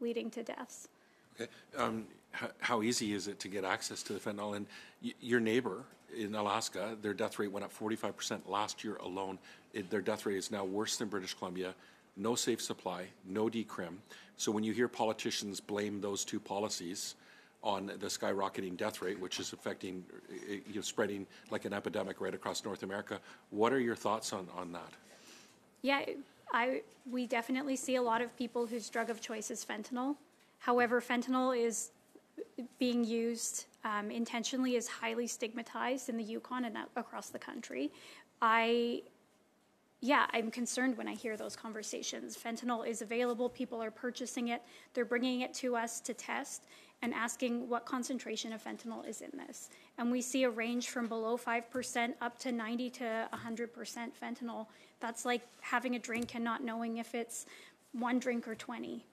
leading to deaths. Okay. Um, how, how easy is it to get access to the fentanyl? And y- your neighbor in Alaska, their death rate went up 45% last year alone. It, their death rate is now worse than British Columbia. No safe supply, no decrim. So when you hear politicians blame those two policies on the skyrocketing death rate, which is affecting, uh, you know, spreading like an epidemic right across North America, what are your thoughts on, on that? Yeah, I we definitely see a lot of people whose drug of choice is fentanyl. However, fentanyl is being used um, intentionally is highly stigmatized in the Yukon and across the country. I, yeah, I'm concerned when I hear those conversations. Fentanyl is available, people are purchasing it, they're bringing it to us to test and asking what concentration of fentanyl is in this. And we see a range from below 5% up to 90 to 100% fentanyl. That's like having a drink and not knowing if it's one drink or 20.